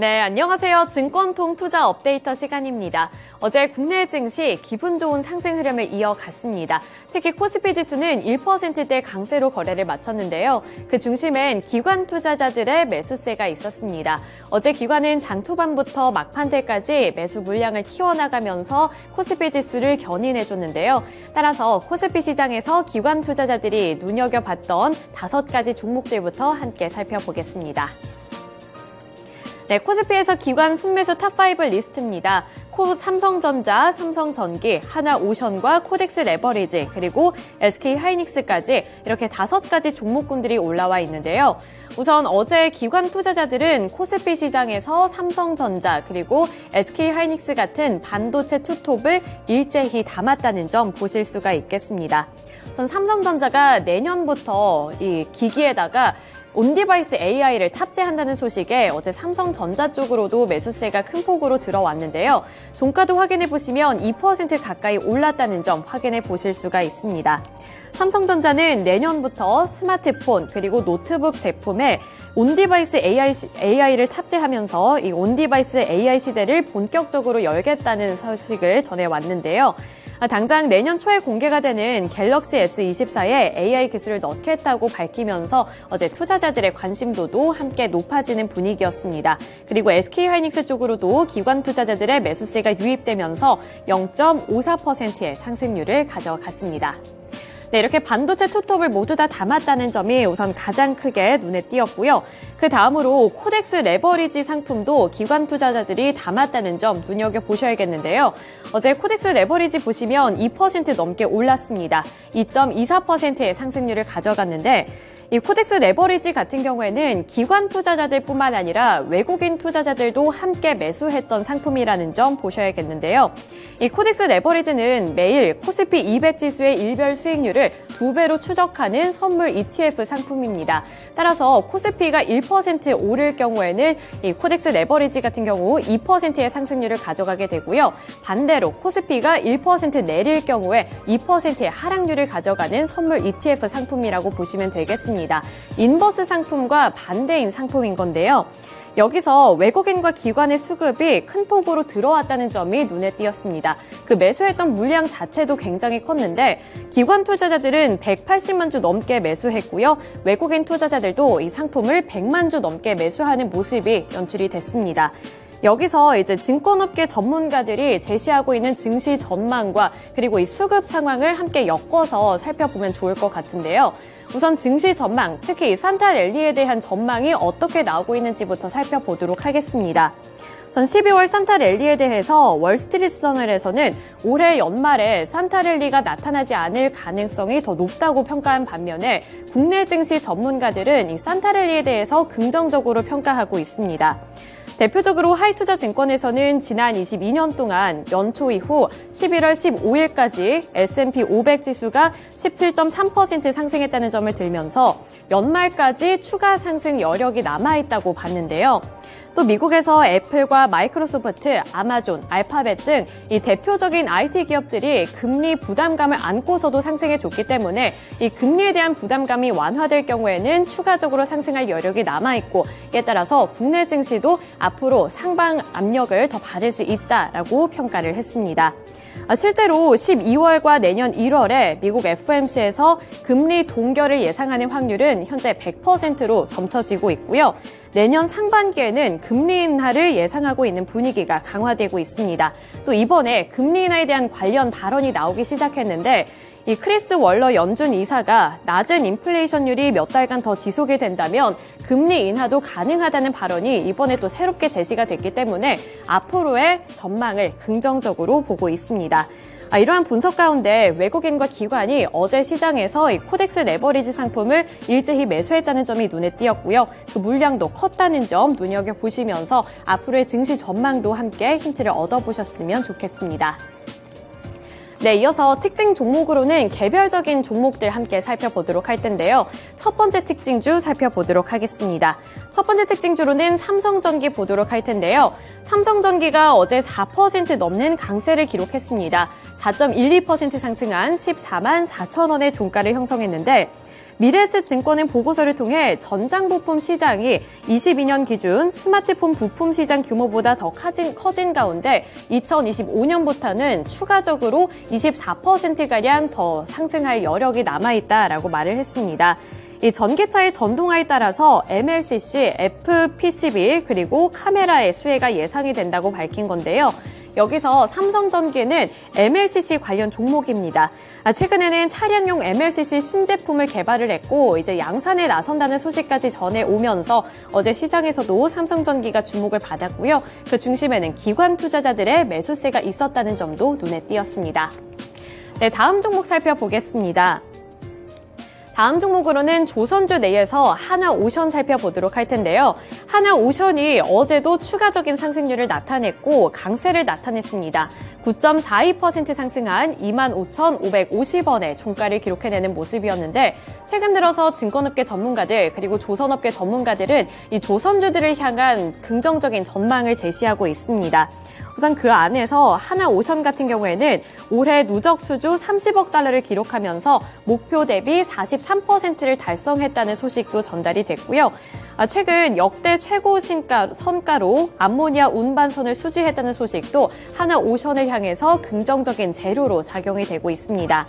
네, 안녕하세요. 증권통 투자 업데이트 시간입니다. 어제 국내 증시 기분 좋은 상승 흐름을 이어갔습니다. 특히 코스피 지수는 1%대 강세로 거래를 마쳤는데요. 그 중심엔 기관 투자자들의 매수세가 있었습니다. 어제 기관은 장 초반부터 막판 때까지 매수 물량을 키워나가면서 코스피 지수를 견인해줬는데요. 따라서 코스피 시장에서 기관 투자자들이 눈여겨봤던 다섯 가지 종목들부터 함께 살펴보겠습니다. 네, 코스피에서 기관 순매수 top 5 리스트입니다. 코 삼성전자, 삼성전기, 한화오션과 KODEX 레버리지, 그리고 SK 하이닉스까지 이렇게 다섯 가지 종목군들이 올라와 있는데요. 우선 어제 기관 투자자들은 코스피 시장에서 삼성전자 그리고 SK 하이닉스 같은 반도체 투톱을 일제히 담았다는 점 보실 수가 있겠습니다. 전 삼성전자가 내년부터 이 기기에다가 on-device AI를 탑재한다는 소식에 어제 삼성전자 쪽으로도 매수세가 큰 폭으로 들어왔는데요. 종가도 확인해 보시면 2% 가까이 올랐다는 점 확인해 보실 수가 있습니다. 삼성전자는 내년부터 스마트폰 그리고 노트북 제품에 on-device AI, AI를 탑재하면서 이 on-device AI 시대를 본격적으로 열겠다는 소식을 전해왔는데요. 아, 당장 내년 초에 공개가 되는 갤럭시 S24에 AI 기술을 넣겠다고 밝히면서 어제 투자자들의 관심도도 함께 높아지는 분위기였습니다. 그리고 SK 하이닉스 쪽으로도 기관 투자자들의 매수세가 유입되면서 0.54%의 상승률을 가져갔습니다. 네, 이렇게 반도체 투톱을 모두 다 담았다는 점이 우선 가장 크게 눈에 띄었고요. 그 다음으로 KODEX 레버리지 상품도 기관 투자자들이 담았다는 점 눈여겨보셔야겠는데요. 어제 KODEX 레버리지 보시면 2% 넘게 올랐습니다. 2.24%의 상승률을 가져갔는데 이 KODEX 레버리지 같은 경우에는 기관 투자자들뿐만 아니라 외국인 투자자들도 함께 매수했던 상품이라는 점 보셔야겠는데요. 이 KODEX 레버리지는 매일 코스피 200 지수의 일별 수익률을 두 배로 추적하는 선물 ETF 상품입니다. 따라서 코스피가 1% 오를 경우에는 이 KODEX 레버리지 같은 경우 2%의 상승률을 가져가게 되고요. 반대로 코스피가 1% 내릴 경우에 2%의 하락률을 가져가는 선물 ETF 상품이라고 보시면 되겠습니다. 인버스 상품과 반대인 상품인 건데요. 여기서 외국인과 기관의 수급이 큰 폭으로 들어왔다는 점이 눈에 띄었습니다. 그 매수했던 물량 자체도 굉장히 컸는데 기관 투자자들은 180만 주 넘게 매수했고요. 외국인 투자자들도 이 상품을 100만 주 넘게 매수하는 모습이 연출이 됐습니다. 여기서 이제 증권업계 전문가들이 제시하고 있는 증시 전망과 그리고 이 수급 상황을 함께 엮어서 살펴보면 좋을 것 같은데요. 우선 증시 전망, 특히 산타 랠리에 대한 전망이 어떻게 나오고 있는지부터 살펴보도록 하겠습니다. 전 12월 산타 랠리에 대해서 월스트리트 저널에서는 올해 연말에 산타 랠리가 나타나지 않을 가능성이 더 높다고 평가한 반면에 국내 증시 전문가들은 이 산타 랠리에 대해서 긍정적으로 평가하고 있습니다. 대표적으로 하이투자증권에서는 지난 22년 동안 연초 이후 11월 15일까지 S&P 500 지수가 17.3% 상승했다는 점을 들면서 연말까지 추가 상승 여력이 남아있다고 봤는데요. 또 미국에서 애플과 마이크로소프트, 아마존, 알파벳 등 이 대표적인 IT 기업들이 금리 부담감을 안고서도 상승해 줬기 때문에 이 금리에 대한 부담감이 완화될 경우에는 추가적으로 상승할 여력이 남아 있고 이에 따라서 국내 증시도 앞으로 상방 압력을 더 받을 수 있다라고 평가를 했습니다. 아, 실제로 12월과 내년 1월에 미국 FOMC에서 금리 동결을 예상하는 확률은 현재 100%로 점쳐지고 있고요. 내년 상반기에는 금리 인하를 예상하고 있는 분위기가 강화되고 있습니다. 또 이번에 금리 인하에 대한 관련 발언이 나오기 시작했는데 이 크리스 월러 연준 이사가 낮은 인플레이션율이 몇 달간 더 지속이 된다면 금리 인하도 가능하다는 발언이 이번에 또 새롭게 제시가 됐기 때문에 앞으로의 전망을 긍정적으로 보고 있습니다. 아, 이러한 분석 가운데 외국인과 기관이 어제 시장에서 이 KODEX 레버리지 상품을 일제히 매수했다는 점이 눈에 띄었고요. 그 물량도 컸다는 점 눈여겨보시면서 앞으로의 증시 전망도 함께 힌트를 얻어보셨으면 좋겠습니다. 네, 이어서 특징 종목으로는 개별적인 종목들 함께 살펴보도록 할 텐데요. 첫 번째 특징주 살펴보도록 하겠습니다. 첫 번째 특징주로는 삼성전기 보도록 할 텐데요. 삼성전기가 어제 4% 넘는 강세를 기록했습니다. 4.12% 상승한 14만 4천 원의 종가를 형성했는데 미래스 증권은 보고서를 통해 전장 부품 시장이 22년 기준 스마트폰 부품 시장 규모보다 더 커진, 커진 가운데 2025년부터는 추가적으로 24%가량 더 상승할 여력이 남아있다라고 말을 했습니다. 이 전기차의 전동화에 따라서 MLCC, FPCB 그리고 카메라의 수혜가 예상이 된다고 밝힌 건데요. 여기서 삼성전기는 MLCC 관련 종목입니다. 아, 최근에는 차량용 MLCC 신제품을 개발을 했고 이제 양산에 나선다는 소식까지 전해 오면서 어제 시장에서도 삼성전기가 주목을 받았고요. 그 중심에는 기관 투자자들의 매수세가 있었다는 점도 눈에 띄었습니다. 네, 다음 종목 살펴보겠습니다. 다음 종목으로는 조선주 내에서 하나오션 살펴보도록 할 텐데요. 하나오션이 어제도 추가적인 상승률을 나타냈고 강세를 나타냈습니다. 9.42% 상승한 25,550원의 종가를 기록해내는 모습이었는데 최근 들어서 증권업계 전문가들 그리고 조선업계 전문가들은 이 조선주들을 향한 긍정적인 전망을 제시하고 있습니다. 우선 그 안에서 하나 오션 같은 경우에는 올해 누적 수주 30억 달러를 기록하면서 목표 대비 43%를 달성했다는 소식도 전달이 됐고요. 아, 최근 역대 최고 신가, 선가로 암모니아 운반선을 수주했다는 소식도 하나 오션을 향해서 긍정적인 재료로 작용이 되고 있습니다.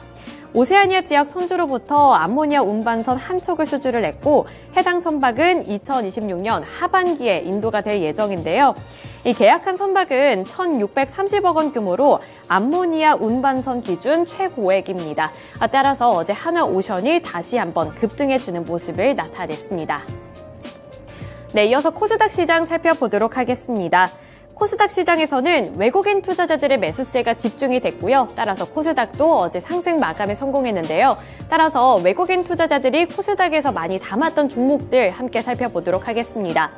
오세아니아 지역 선주로부터 암모니아 운반선 한 척을 수주를 했고 해당 선박은 2026년 하반기에 인도가 될 예정인데요. 이 계약한 선박은 1,630억 원 규모로 암모니아 운반선 기준 최고액입니다. 따라서 어제 하나오션이 다시 한번 급등해주는 모습을 나타냈습니다. 네, 이어서 코스닥 시장 살펴보도록 하겠습니다. 코스닥 시장에서는 외국인 투자자들의 매수세가 집중이 됐고요. 따라서 코스닥도 어제 상승 마감에 성공했는데요. 따라서 외국인 투자자들이 코스닥에서 많이 담았던 종목들 함께 살펴보도록 하겠습니다.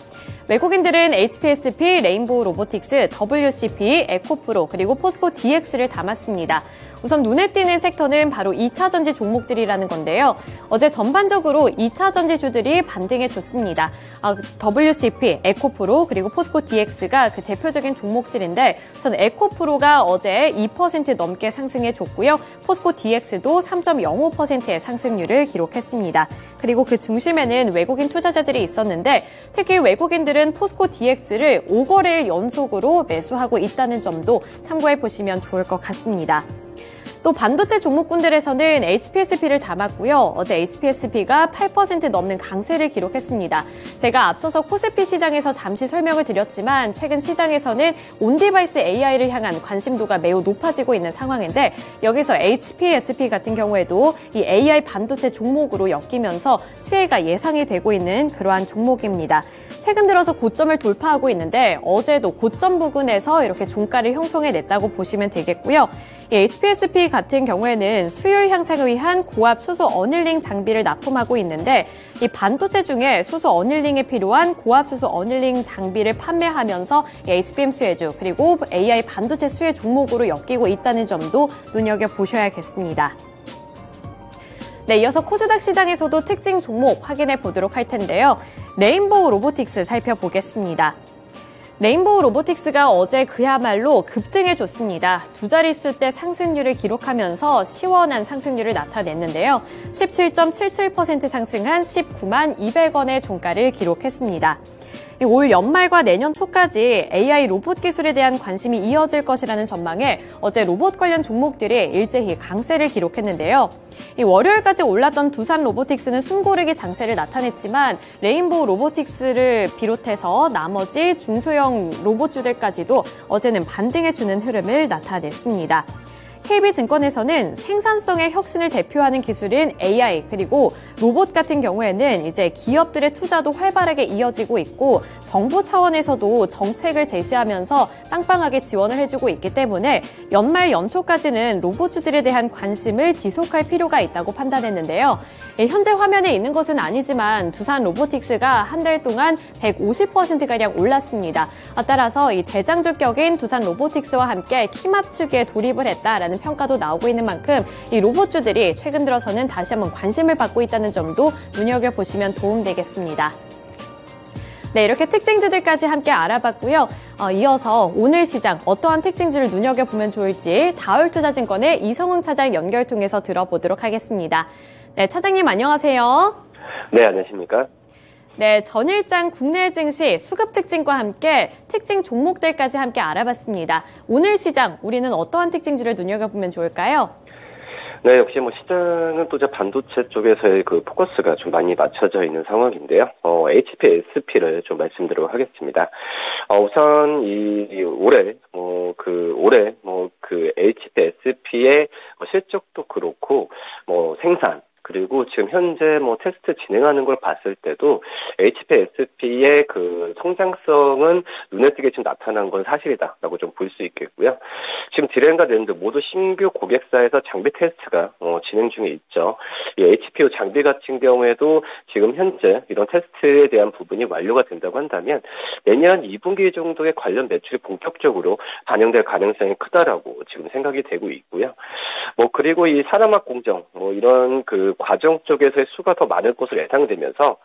외국인들은 HPSP, 레인보우 로보틱스, WCP, 에코프로, 그리고 포스코 DX를 담았습니다. 우선 눈에 띄는 섹터는 바로 2차 전지 종목들이라는 건데요. 어제 전반적으로 2차 전지주들이 반등해 줬습니다. 아, WCP, 에코프로, 그리고 포스코 DX가 그 대표적인 종목들인데 우선 에코프로가 어제 2% 넘게 상승해 줬고요. 포스코 DX도 3.05%의 상승률을 기록했습니다. 그리고 그 중심에는 외국인 투자자들이 있었는데 특히 외국인들은 포스코 DX를 5거래일 연속으로 매수하고 있다는 점도 참고해 보시면 좋을 것 같습니다. 또 반도체 종목군들에서는 HPSP를 담았고요. 어제 HPSP가 8% 넘는 강세를 기록했습니다. 제가 앞서서 코스피 시장에서 잠시 설명을 드렸지만 최근 시장에서는 on-device AI를 향한 관심도가 매우 높아지고 있는 상황인데 여기서 HPSP 같은 경우에도 이 AI 반도체 종목으로 엮이면서 수혜가 예상이 되고 있는 그러한 종목입니다. 최근 들어서 고점을 돌파하고 있는데 어제도 고점 부근에서 이렇게 종가를 형성해 냈다고 보시면 되겠고요. HPSP 같은 경우에는 수율 향상을 위한 고압 수소 annealing 장비를 납품하고 있는데 이 반도체 중에 수소 annealing에 필요한 고압 수소 annealing 장비를 판매하면서 HBM 수혜주 그리고 AI 반도체 수혜 종목으로 엮이고 있다는 점도 눈여겨 보셔야겠습니다. 네, 이어서 코스닥 시장에서도 특징 종목 확인해 보도록 할 텐데요. 레인보우 로보틱스 살펴보겠습니다. 레인보우 로보틱스가 어제 그야말로 급등해 줬습니다. 두 자릿수대 상승률을 기록하면서 시원한 상승률을 나타냈는데요. 17.77% 상승한 19만 200원의 종가를 기록했습니다. 올 연말과 내년 초까지 AI 로봇 기술에 대한 관심이 이어질 것이라는 전망에 어제 로봇 관련 종목들이 일제히 강세를 기록했는데요. 월요일까지 올랐던 두산 로보틱스는 숨고르기 장세를 나타냈지만 레인보우 로보틱스를 비롯해서 나머지 중소형 로봇주들까지도 어제는 반등해주는 흐름을 나타냈습니다. KB증권에서는 생산성의 혁신을 대표하는 기술인 AI 그리고 로봇 같은 경우에는 이제 기업들의 투자도 활발하게 이어지고 있고 정부 차원에서도 정책을 제시하면서 빵빵하게 지원을 해주고 있기 때문에 연말 연초까지는 로봇주들에 대한 관심을 지속할 필요가 있다고 판단했는데요. 예, 현재 화면에 있는 것은 아니지만 두산 로보틱스가 한 달 동안 150%가량 올랐습니다. 따라서 이 대장주격인 두산 로보틱스와 함께 키맞추기에 돌입을 했다라는 평가도 나오고 있는 만큼 이 로봇주들이 최근 들어서는 다시 한번 관심을 받고 있다는 점도 눈여겨보시면 도움되겠습니다. 네, 이렇게 특징주들까지 함께 알아봤고요. 어, 이어서 오늘 시장 어떠한 특징주를 눈여겨보면 좋을지 다울투자증권의 이성흥 차장 연결 통해서 들어보도록 하겠습니다. 네, 차장님 안녕하세요. 네, 안녕하십니까? 네, 전일장 국내 증시 수급 특징과 함께 특징 종목들까지 함께 알아봤습니다. 오늘 시장 우리는 어떠한 특징주를 눈여겨보면 좋을까요? 네, 역시 뭐 시장은 또 반도체 쪽에서의 그 포커스가 좀 많이 맞춰져 있는 상황인데요. 어, HPSP를 좀 말씀드리도록 하겠습니다. 어, 우선 이, 올해 뭐 그 올해 뭐 그 HPSP의 뭐 실적도 그렇고 뭐 생산 그리고 지금 현재 뭐 테스트 진행하는 걸 봤을 때도 HPSP의 그 성장성은 눈에 띄게 지금 나타난 건 사실이다라고 좀 볼 수 있겠고요. 지금 디렌과 랜드 모두 신규 고객사에서 장비 테스트가 어, 진행 중에 있죠. 이 HPO 장비 같은 경우에도 지금 현재 이런 테스트에 대한 부분이 완료가 된다고 한다면 내년 2분기 정도의 관련 매출이 본격적으로 반영될 가능성이 크다라고 지금 생각이 되고 있고요. 뭐 그리고 이 산화막 공정 뭐 이런 그 과정 쪽에서의 수가 더 많을 것으로 예상되면서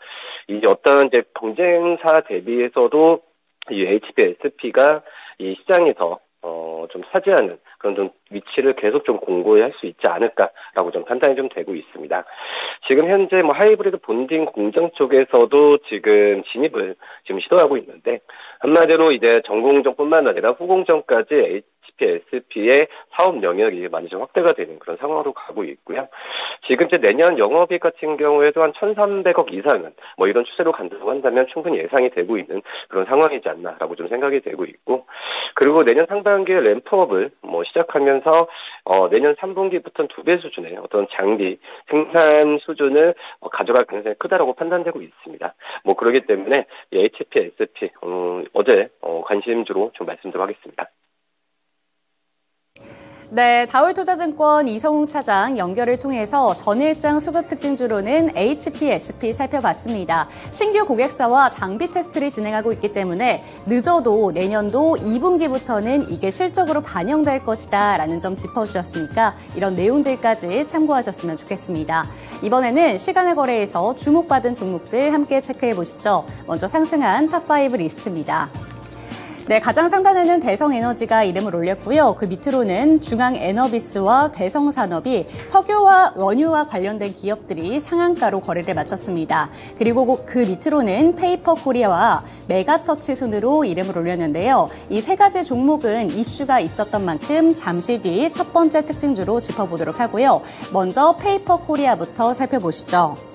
이 어떤 이제 경쟁사 대비해서도 이 HPSP가 이 시장에서 어, 좀 차지하는 그런 좀 위치를 계속 좀 공고히 할 수 있지 않을까라고 좀 판단이 좀 되고 있습니다. 지금 현재 뭐 하이브리드 본딩 공정 쪽에서도 지금 진입을 지금 시도하고 있는데 한마디로 이제 전공정뿐만 아니라 후공정까지 HPSP의 사업 영역이 많이 좀 확대가 되는 그런 상황으로 가고 있고요. 지금 이제 내년 영업이익 같은 경우에도 한 1,300억 이상은 뭐 이런 추세로 간다고 한다면 충분히 예상이 되고 있는 그런 상황이지 않나라고 좀 생각이 되고 있고 그리고 내년 상반기에 램프업을 뭐 시작하면서 어 내년 3분기부터는 두 배 수준의 어떤 장비 생산 수준을 어, 가져갈 가능성이 크다라고 판단되고 있습니다. 뭐 그렇기 때문에 HPSP 음, 어제 어, 관심주로 좀 말씀드리도록 하겠습니다. 네, 다울투자증권 이성웅 차장 연결을 통해서 전일장 수급 특징주로는 HPSP 살펴봤습니다. 신규 고객사와 장비 테스트를 진행하고 있기 때문에 늦어도 내년도 2분기부터는 이게 실적으로 반영될 것이다 라는 점 짚어주셨으니까 이런 내용들까지 참고하셨으면 좋겠습니다. 이번에는 시간외 거래에서 주목받은 종목들 함께 체크해 보시죠. 먼저 상승한 탑5 리스트입니다. 네, 가장 상단에는 대성에너지가 이름을 올렸고요. 그 밑으로는 중앙에너비스와 대성산업이 석유와 원유와 관련된 기업들이 상한가로 거래를 마쳤습니다. 그리고 그 밑으로는 페이퍼코리아와 메가터치 순으로 이름을 올렸는데요. 이 세 가지 종목은 이슈가 있었던 만큼 잠시 뒤 첫 번째 특징주로 짚어보도록 하고요. 먼저 페이퍼코리아부터 살펴보시죠.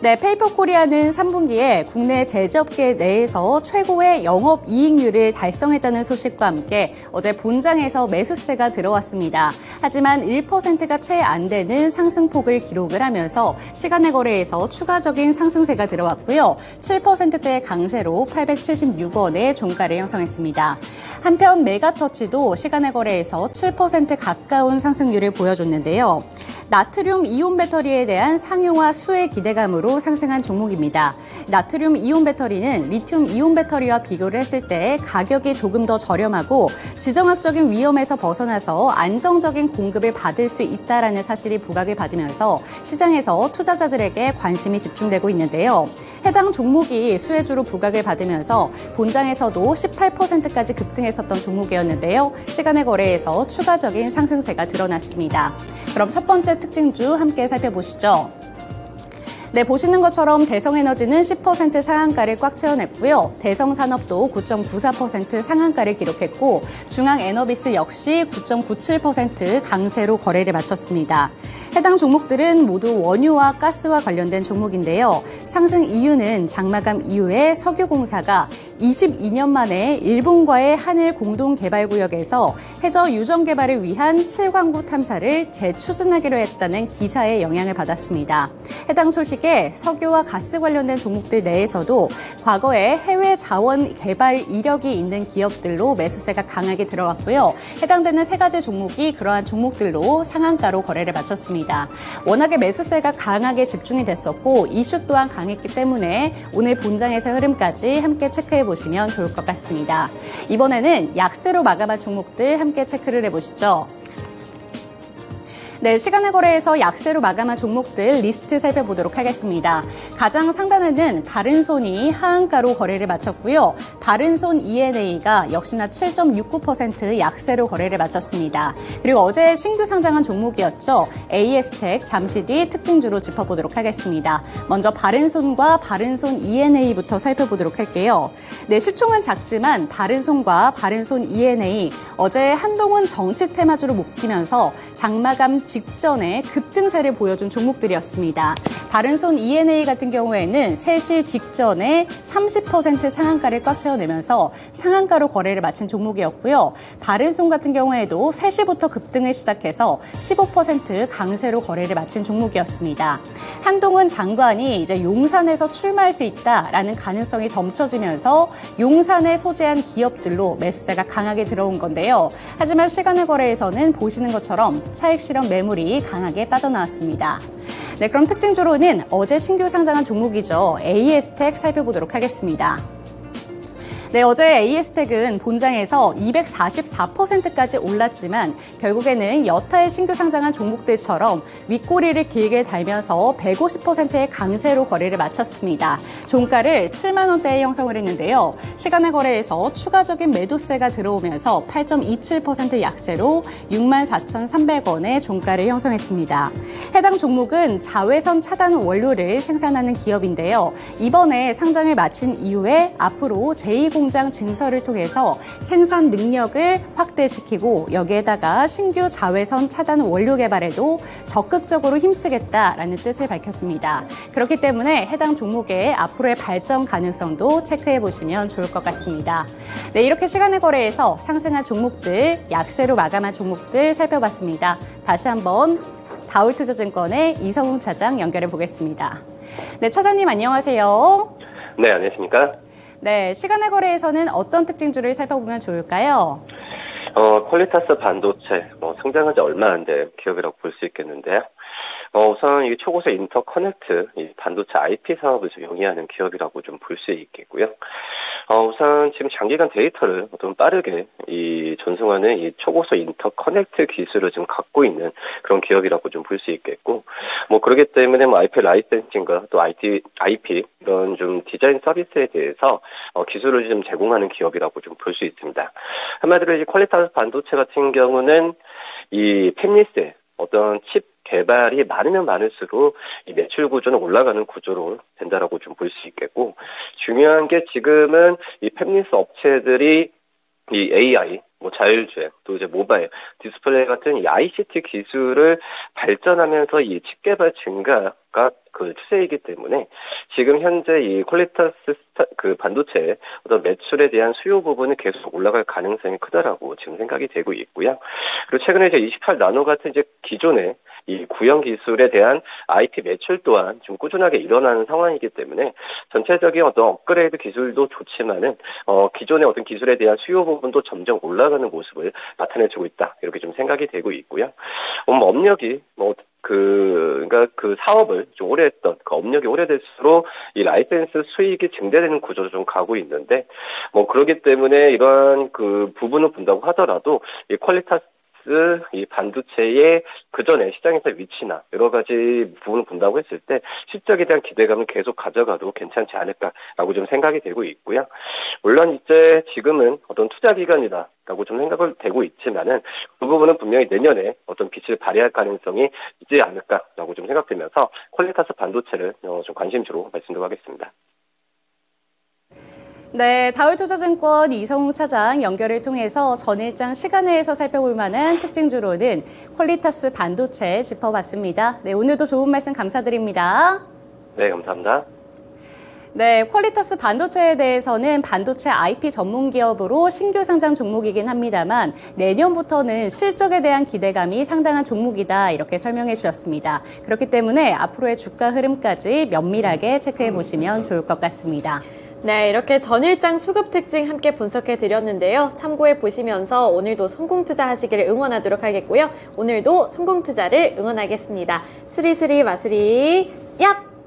네, 페이퍼 코리아는 3분기에 국내 제조업계 내에서 최고의 영업 이익률을 달성했다는 소식과 함께 어제 본장에서 매수세가 들어왔습니다. 하지만 1%가 채 안 되는 상승폭을 기록을 하면서 시간외 거래에서 추가적인 상승세가 들어왔고요. 7%대의 강세로 876원의 종가를 형성했습니다. 한편 메가터치도 시간의 거래에서 7% 가까운 상승률을 보여줬는데요. 나트륨 이온 배터리에 대한 상용화 수혜 기대감으로 상승한 종목입니다. 나트륨 이온 배터리는 리튬 이온 배터리와 비교를 했을 때 가격이 조금 더 저렴하고 지정학적인 위험에서 벗어나서 안정적인 공급을 받을 수 있다라는 사실이 부각을 받으면서 시장에서 투자자들에게 관심이 집중되고 있는데요. 해당 종목이 수혜주로 부각을 받으면서 본장에서도 18%까지 급등했었던 종목이었는데요. 시간의 거래에서 추가적인 상승세가 드러났습니다. 그럼 첫 번째 특징주 함께 살펴보시죠. 네, 보시는 것처럼 대성에너지는 10% 상한가를 꽉 채워냈고요. 대성산업도 9.94% 상한가를 기록했고 중앙에너비스 역시 9.97% 강세로 거래를 마쳤습니다. 해당 종목들은 모두 원유와 가스와 관련된 종목인데요. 상승 이유는 장마감 이후에 석유공사가 22년 만에 일본과의 한일 공동 개발 구역에서 해저 유전 개발을 위한 7광구 탐사를 재추진하기로 했다는 기사의 영향을 받았습니다. 해당 소식 소 식에 석유와 가스 관련된 종목들 내에서도 과거에 해외 자원 개발 이력이 있는 기업들로 매수세가 강하게 들어왔고요. 해당되는 세 가지 종목이 그러한 종목들로 상한가로 거래를 마쳤습니다. 워낙에 매수세가 강하게 집중이 됐었고 이슈 또한 강했기 때문에 오늘 본장에서 흐름까지 함께 체크해 보시면 좋을 것 같습니다. 이번에는 약세로 마감한 종목들 함께 체크를 해 보시죠. 네, 시간의 거래에서 약세로 마감한 종목들 리스트 살펴보도록 하겠습니다. 가장 상단에는 바른손이 하한가로 거래를 마쳤고요. 바른손 ENA가 역시나 7.69% 약세로 거래를 마쳤습니다. 그리고 어제 신규 상장한 종목이었죠. AS텍 잠시 뒤 특징주로 짚어보도록 하겠습니다. 먼저 바른손과 바른손 ENA부터 살펴보도록 할게요. 네, 시총은 작지만 바른손과 바른손 ENA 어제 한동훈 정치 테마주로 묶이면서 장마감 직전에 급증세를 보여준 종목들이었습니다. 바른손 ENA 같은 경우에는 3시 직전에 30% 상한가를 꽉 채워내면서 상한가로 거래를 마친 종목이었고요. 바른손 같은 경우에도 3시부터 급등을 시작해서 15% 강세로 거래를 마친 종목이었습니다. 한동훈 장관이 이제 용산에서 출마할 수 있다라는 가능성이 점쳐지면서 용산에 소재한 기업들로 매수세가 강하게 들어온 건데요. 하지만 시간의 거래에서는 보시는 것처럼 차익 실현 매물이 강하게 빠져나왔습니다. 네, 그럼 특징주로는 어제 신규 상장한 종목이죠. AS텍 살펴보도록 하겠습니다. 네, 어제 AS텍은 본장에서 244%까지 올랐지만 결국에는 여타의 신규 상장한 종목들처럼 윗꼬리를 길게 달면서 150%의 강세로 거래를 마쳤습니다. 종가를 7만 원대에 형성을 했는데요. 시간의 거래에서 추가적인 매도세가 들어오면서 8.27% 약세로 6만 4,300원의 종가를 형성했습니다. 해당 종목은 자외선 차단 원료를 생산하는 기업인데요. 이번에 상장을 마친 이후에 앞으로 제2 공장 증설을 통해서 생산 능력을 확대시키고 여기에다가 신규 자외선 차단 원료 개발에도 적극적으로 힘쓰겠다라는 뜻을 밝혔습니다. 그렇기 때문에 해당 종목의 앞으로의 발전 가능성도 체크해 보시면 좋을 것 같습니다. 네, 이렇게 시간의 거래에서 상승한 종목들, 약세로 마감한 종목들 살펴봤습니다. 다시 한번 다올투자증권의 이성웅 차장 연결해 보겠습니다. 네, 차장님 안녕하세요. 네, 안녕하십니까? 네, 시간외 거래에서는 어떤 특징주를 살펴보면 좋을까요? 어, 퀄리타스 반도체, 뭐, 상장한 지 얼마 안 된 기업이라고 볼 수 있겠는데요. 어, 우선 이 초고속 interconnect, 이 반도체 IP 사업을 좀 영위하는 기업이라고 좀 볼 수 있겠고요. 어, 우선 지금 장치 간 데이터를 좀 빠르게 이 전송하는 이 초고속 interconnect 기술을 지금 갖고 있는 그런 기업이라고 좀 볼 수 있겠고, 뭐 그러기 때문에 뭐 IP licensing과 또 IT, IP 이런 좀 디자인 서비스에 대해서 어, 기술을 좀 제공하는 기업이라고 좀 볼 수 있습니다. 한마디로 이 퀄리타스 반도체 같은 경우는 이 펜리스 어떤 칩 개발이 많으면 많을수록 이 매출 구조는 올라가는 구조로 된다라고 좀 볼 수 있겠고 중요한 게 지금은 이 팹리스 업체들이 이 AI, 뭐 자율주행, 또 이제 모바일, 디스플레이 같은 이 ICT 기술을 발전하면서 이 칩 개발 증가 가 그 추세이기 때문에 지금 현재 이 퀄리타스 스타, 그 반도체 어떤 매출에 대한 수요 부분은 계속 올라갈 가능성이 크다라고 지금 생각이 되고 있고요. 그리고 최근에 이제 28 나노 같은 이제 기존의 이 구형 기술에 대한 IP 매출 또한 좀 꾸준하게 일어나는 상황이기 때문에 전체적인 어떤 업그레이드 기술도 좋지만은 어 기존의 어떤 기술에 대한 수요 부분도 점점 올라가는 모습을 나타내주고 있다 이렇게 좀 생각이 되고 있고요. 음, 업력이 뭐 그, 그니까 그 사업을 좀 오래 했던, 그 업력이 오래될수록 이 라이센스 수익이 증대되는 구조로 좀 가고 있는데, 뭐 그러기 때문에 이러한 그 부분을 본다고 하더라도 이 퀄리타스 이 반도체의 그 전에 시장에서 위치나 여러 가지 부분을 본다고 했을 때 실적에 대한 기대감을 계속 가져가도 괜찮지 않을까라고 좀 생각이 되고 있고요. 물론 이제 지금은 어떤 투자 기간이다 라고 좀 생각을 되고 있지만은 그 부분은 분명히 내년에 어떤 빛을 발휘할 가능성이 있지 않을까라고 좀 생각되면서 퀄리타스 반도체를 어, 좀 관심주로 말씀드리겠습니다. 네, 다울투자증권 이성우 차장 연결을 통해서 전일장 시간내에서 살펴볼 만한 특징주로는 퀄리타스 반도체 짚어봤습니다. 네, 오늘도 좋은 말씀 감사드립니다. 네, 감사합니다. 네, 퀄리타스 반도체에 대해서는 반도체 IP 전문 기업으로 신규 상장 종목이긴 합니다만 내년부터는 실적에 대한 기대감이 상당한 종목이다 이렇게 설명해 주셨습니다. 그렇기 때문에 앞으로의 주가 흐름까지 면밀하게 체크해 보시면 좋을 것 같습니다. 네, 이렇게 전일장 수급 특징 함께 분석해 드렸는데요. 참고해 보시면서 오늘도 성공 투자하시기를 응원하도록 하겠고요. 오늘도 성공 투자를 응원하겠습니다. 수리수리 마수리 얍!